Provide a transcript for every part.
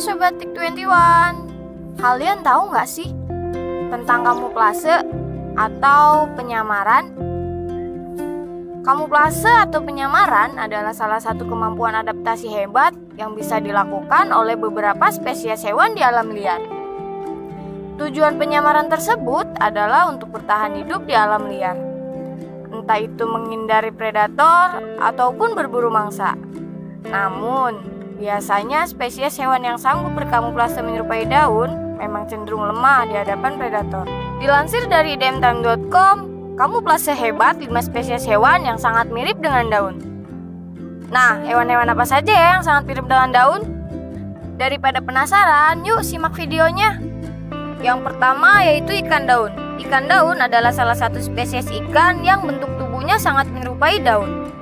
Sobat Tik 21 Kalian tahu nggak sih Tentang kamuflase Atau penyamaran Kamuflase atau penyamaran adalah salah satu kemampuan adaptasi hebat yang bisa dilakukan oleh beberapa spesies hewan di alam liar. Tujuan penyamaran tersebut adalah untuk bertahan hidup di alam liar. Entah itu menghindari predator ataupun berburu mangsa. Namun, Biasanya spesies hewan yang sanggup berkamuflase menyerupai daun memang cenderung lemah di hadapan predator. Dilansir dari dmtime.com, kamuflase hebat 5 spesies hewan yang sangat mirip dengan daun. Nah, hewan-hewan apa saja ya yang sangat mirip dengan daun? Daripada penasaran, yuk simak videonya. Yang pertama yaitu ikan daun. Ikan daun adalah salah satu spesies ikan yang bentuk tubuhnya sangat menyerupai daun.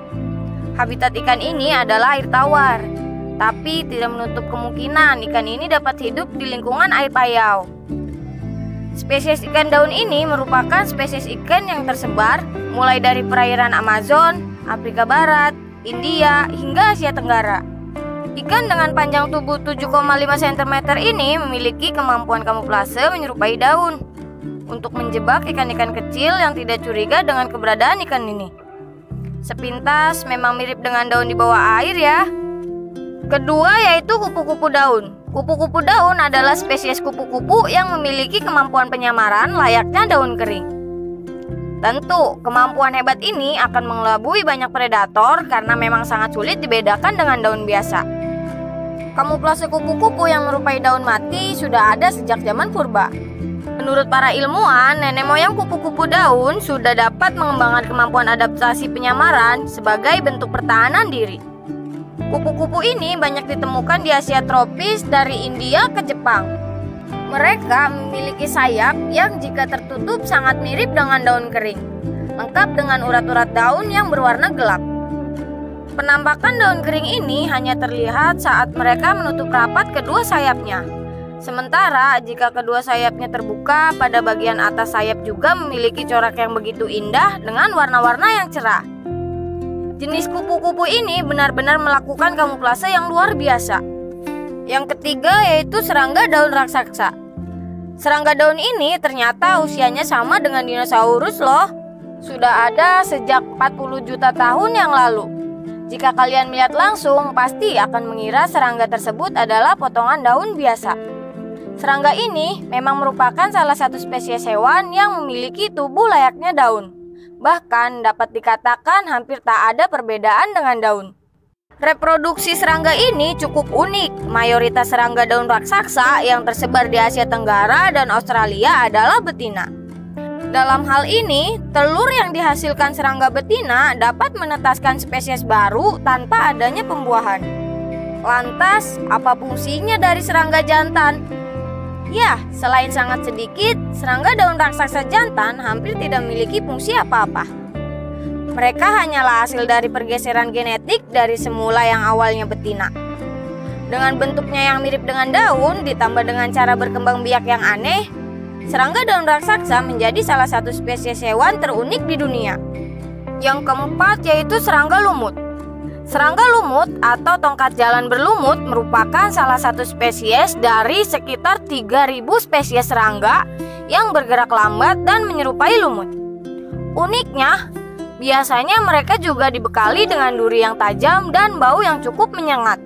Habitat ikan ini adalah air tawar. Tapi tidak menutup kemungkinan ikan ini dapat hidup di lingkungan air payau. Spesies ikan daun ini merupakan spesies ikan yang tersebar mulai dari perairan Amazon, Afrika Barat, India, hingga Asia Tenggara. Ikan dengan panjang tubuh 7,5 cm ini memiliki kemampuan kamuflase menyerupai daun untuk menjebak ikan-ikan kecil yang tidak curiga dengan keberadaan ikan ini. Sepintas memang mirip dengan daun di bawah air ya. Kedua yaitu kupu-kupu daun. Kupu-kupu daun adalah spesies kupu-kupu yang memiliki kemampuan penyamaran layaknya daun kering. Tentu, kemampuan hebat ini akan mengelabui banyak predator karena memang sangat sulit dibedakan dengan daun biasa. Kamuflase kupu-kupu yang merupai daun mati sudah ada sejak zaman purba. Menurut para ilmuwan, nenek moyang kupu-kupu daun sudah dapat mengembangkan kemampuan adaptasi penyamaran sebagai bentuk pertahanan diri. Kupu-kupu ini banyak ditemukan di Asia tropis dari India ke Jepang. Mereka memiliki sayap yang jika tertutup sangat mirip dengan daun kering, lengkap dengan urat-urat daun yang berwarna gelap. Penampakan daun kering ini hanya terlihat saat mereka menutup rapat kedua sayapnya. Sementara jika kedua sayapnya terbuka, pada bagian atas sayap juga memiliki corak yang begitu indah dengan warna-warna yang cerah. Jenis kupu-kupu ini benar-benar melakukan kamuflase yang luar biasa. Yang ketiga yaitu serangga daun raksasa. Serangga daun ini ternyata usianya sama dengan dinosaurus loh. Sudah ada sejak 40 juta tahun yang lalu. Jika kalian melihat langsung, pasti akan mengira serangga tersebut adalah potongan daun biasa. Serangga ini memang merupakan salah satu spesies hewan yang memiliki tubuh layaknya daun. Bahkan dapat dikatakan hampir tak ada perbedaan dengan daun. Reproduksi serangga ini cukup unik. Mayoritas serangga daun raksasa yang tersebar di Asia Tenggara dan Australia adalah betina. Dalam hal ini, telur yang dihasilkan serangga betina dapat menetaskan spesies baru tanpa adanya pembuahan. Lantas, apa fungsinya dari serangga jantan? Ya, selain sangat sedikit, serangga daun raksasa jantan hampir tidak memiliki fungsi apa-apa. Mereka hanyalah hasil dari pergeseran genetik dari semula yang awalnya betina. Dengan bentuknya yang mirip dengan daun, ditambah dengan cara berkembang biak yang aneh, serangga daun raksasa menjadi salah satu spesies hewan terunik di dunia. Yang keempat yaitu serangga lumut. Serangga lumut atau tongkat jalan berlumut merupakan salah satu spesies dari sekitar 3000 spesies serangga yang bergerak lambat dan menyerupai lumut. Uniknya, biasanya mereka juga dibekali dengan duri yang tajam dan bau yang cukup menyengat.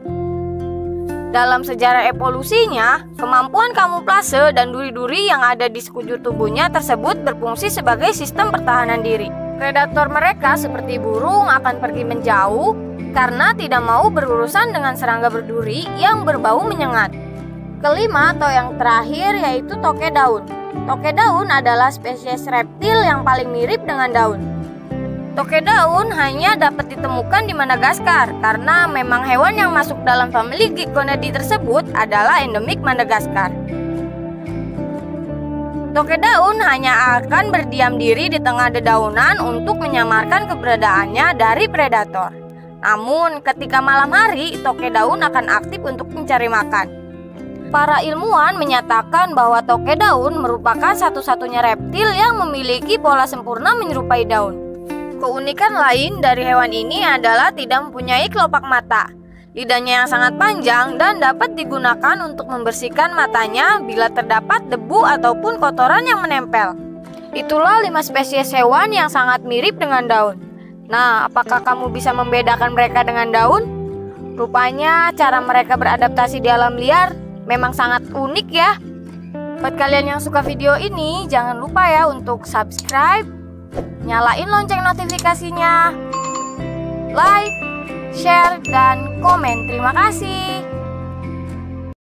Dalam sejarah evolusinya, kemampuan kamuflase dan duri-duri yang ada di sekujur tubuhnya tersebut berfungsi sebagai sistem pertahanan diri. Predator mereka seperti burung akan pergi menjauh karena tidak mau berurusan dengan serangga berduri yang berbau menyengat. Kelima atau yang terakhir yaitu toke daun. Toke daun adalah spesies reptil yang paling mirip dengan daun. Toke daun hanya dapat ditemukan di Madagaskar karena memang hewan yang masuk dalam famili Geckonidea tersebut adalah endemik Madagaskar. Toke daun hanya akan berdiam diri di tengah dedaunan untuk menyamarkan keberadaannya dari predator. Namun, ketika malam hari, toke daun akan aktif untuk mencari makan. Para ilmuwan menyatakan bahwa toke daun merupakan satu-satunya reptil yang memiliki pola sempurna menyerupai daun. Keunikan lain dari hewan ini adalah tidak mempunyai kelopak mata. Lidahnya yang sangat panjang dan dapat digunakan untuk membersihkan matanya bila terdapat debu ataupun kotoran yang menempel. Itulah lima spesies hewan yang sangat mirip dengan daun. Nah, apakah kamu bisa membedakan mereka dengan daun? Rupanya cara mereka beradaptasi di alam liar memang sangat unik ya. Buat kalian yang suka video ini, jangan lupa ya untuk subscribe, nyalain lonceng notifikasinya, like, share, dan komen. Terima kasih.